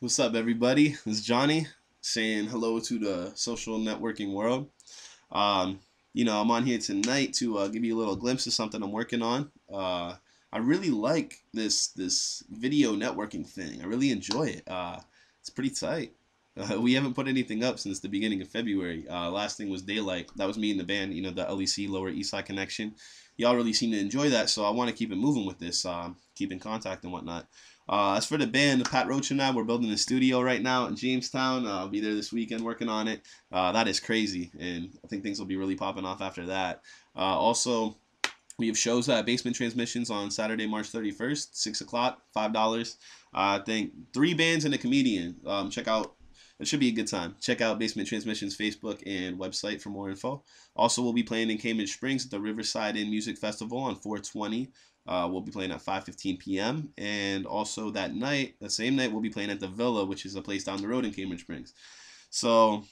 What's up, everybody? It's Jonny saying hello to the social networking world. Um, you know, I'm on here tonight to uh, give you a little glimpse of something I'm working on. Uh, I really like this this video networking thing. I really enjoy it. Uh, it's pretty tight. Uh, we haven't put anything up since the beginning of February. Uh, last thing was Daylight. That was me and the band, you know, the LEC Lower East Side Connection. Y'all really seem to enjoy that, so I want to keep it moving with this, um, keep in contact and whatnot. Uh, as for the band, Pat Roche and I, we're building a studio right now in Jamestown. Uh, I'll be there this weekend working on it. Uh, that is crazy, and I think things will be really popping off after that. Uh, also, we have shows at Basement Transmissions on Saturday, March 31st, 6 o'clock, $5. I think three bands and a comedian. Um, check out it should be a good time. Check out Basement Transmissions Facebook and website for more info. Also, we'll be playing in Cambridge Springs at the Riverside Inn Music Festival on 420 uh, we'll be playing at 5:15 p.m. And also that night, the same night, we'll be playing at the Villa, which is a place down the road in Cambridge Springs. So,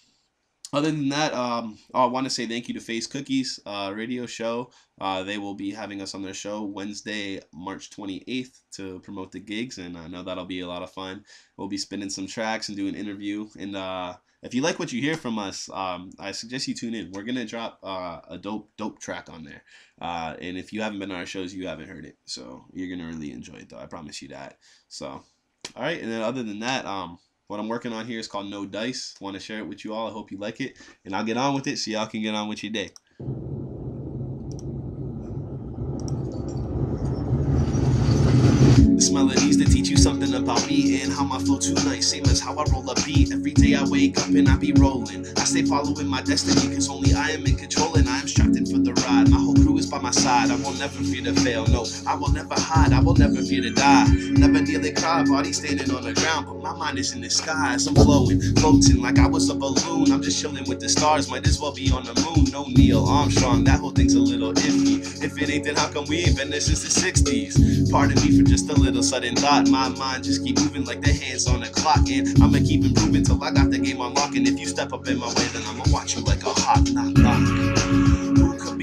other than that, um, oh, I want to say thank you to Fazed Cookies uh, radio show. Uh, they will be having us on their show Wednesday, March 28th to promote the gigs, and I know that'll be a lot of fun. We'll be spinning some tracks and doing an interview, and uh, if you like what you hear from us, um, I suggest you tune in. We're gonna drop uh, a dope, dope track on there. Uh, and if you haven't been on our shows, you haven't heard it. So you're gonna really enjoy it, though. I promise you that. So, all right. And then other than that, um, what I'm working on here is called No Dice. Want to share it with you all. I hope you like it, and I'll get on with it so y'all can get on with your day. This melodies that teach you something about me and how my flow too nice. Same as how I roll a beat. Every day I wake up and I be rolling. I stay following my destiny cause only I am in control and I will never fear to fail. No, I will never hide. I will never fear to die. Never nearly cry. Body standing on the ground, but my mind is in the skies. I'm flowing, floating like I was a balloon. I'm just chilling with the stars. Might as well be on the moon. No Neil Armstrong. That whole thing's a little iffy. If it ain't, then how come we ain't been there since the 60s? Pardon me for just a little sudden thought. My mind just keep moving like the hands on the clock. And I'ma keep improving till I got the game unlocked. And if you step up in my way, then I'ma watch you like a hot knock knock.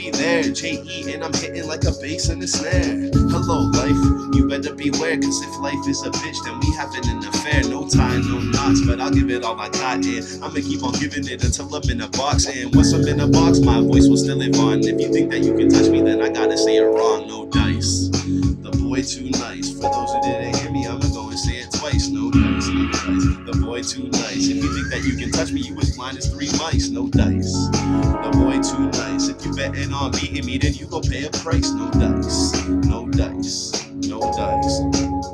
Be there? J.E. and I'm hitting like a bass and a snare. Hello, life. You better beware, cause if life is a bitch, then we having an affair. No tie, no knots, but I'll give it all I got. And I'ma keep on giving it until I'm in a box. And once I'm in a box, my voice will still live on. If you think that you can touch me, then I gotta say it wrong. No dice. The boy too nice. For those who didn't too nice. If you think that you can touch me, you as blind as three mice. No dice. The boy too nice. If you betting on beating me, then you go pay a price. No dice. No dice. No dice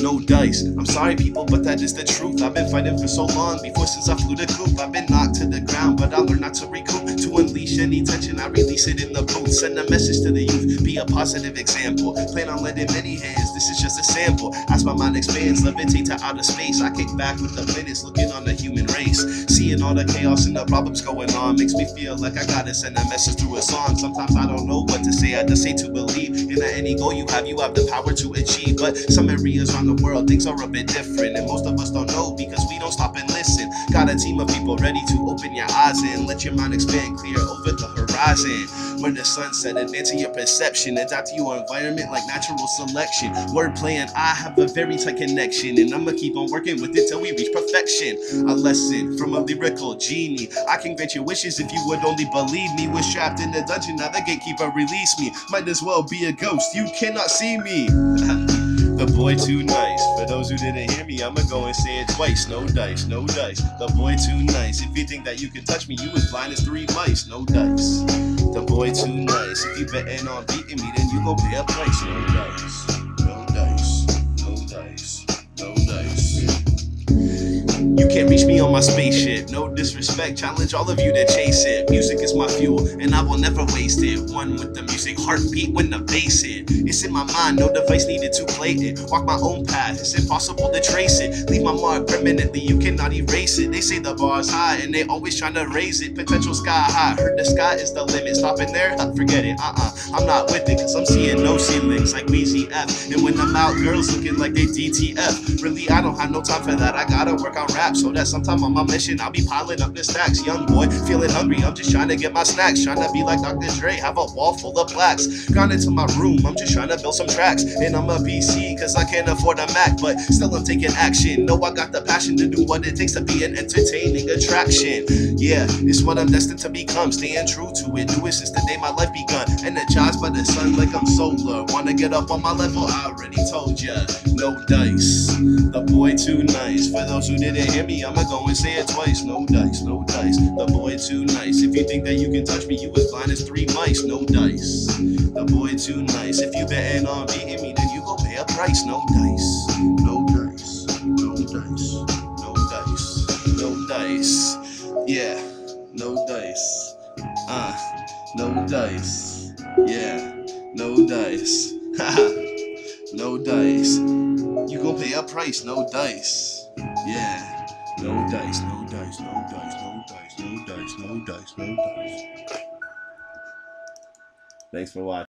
no dice. I'm sorry, people, but that is the truth. I've been fighting for so long, before since I flew the coop. I've been knocked to the ground, but I learned not to recoup. To unleash any tension, I release it in the booth. Send a message to the youth, be a positive example. Plan on letting many hands, this is just a sample. As my mind expands, levitate to outer space. I kick back with the minutes, looking on the human race. Seeing all the chaos and the problems going on makes me feel like I gotta send a message through a song. Sometimes I don't know what to say, I just say to believe. In that any goal you have, you have the power to achieve. But some areas around the world, things are a bit different. And most of us don't know because we don't stop and listen. Team of people ready to open your eyes and let your mind expand clear over the horizon. When the sunset, advancing your perception, adapt to your environment like natural selection. Wordplay and I have a very tight connection, and I'ma keep on working with it till we reach perfection. A lesson from a lyrical genie. I can grant your wishes if you would only believe me. Was trapped in the dungeon, now the gatekeeper release me. Might as well be a ghost, you cannot see me. The boy too nice. For those who didn't hear me, I'ma go and say it twice. No dice, no dice. The boy too nice. If you think that you can touch me, you as blind as three mice. No dice. The boy too nice. If you betting on beating me, then you go pay a price. No dice. No dice. No dice. No dice. You can't reach on my spaceship. No disrespect. Challenge all of you to chase it. Music is my fuel, and I will never waste it. One with the music, heartbeat when the bass hit. It's in my mind, no device needed to play it. Walk my own path, it's impossible to trace it. Leave my mark permanently, you cannot erase it. They say the bar's high, and they always trying to raise it. Potential sky high, heard the sky is the limit. Stopping there, forget it. Uh uh, I'm not with it, cause I'm seeing no ceilings like Weezy F. And when I'm out, girls looking like they DTF. Really, I don't have no time for that. I gotta work on rap, so that sometime on my mission. I'll be piling up the stacks. Young boy, feeling hungry. I'm just trying to get my snacks. Trying to be like Dr. Dre, have a wall full of plaques. Gone into my room, I'm just trying to build some tracks. And I'm a PC, cause I can't afford a Mac. But still, I'm taking action. Know I got the passion to do what it takes to be an entertaining attraction. Yeah, it's what I'm destined to become. Staying true to it. Do it since the day my life begun. Energized by the sun like I'm solar. Wanna get up on my level? I already told ya. No dice. The boy too nice. For those who didn't hear me, I'ma go and say it twice. No dice, no dice. The boy too nice. If you think that you can touch me, you as blind as three mice. No dice. The boy too nice. If you betting on beating me, then you go pay a price. No dice. No dice. No dice. No dice. No dice. Yeah. No dice. Uh. No dice. Yeah. No dice. No dice. You gon' pay a price, no dice. Yeah. No dice, no dice, no dice, no dice, no dice, no dice, no dice. Thanks for watching.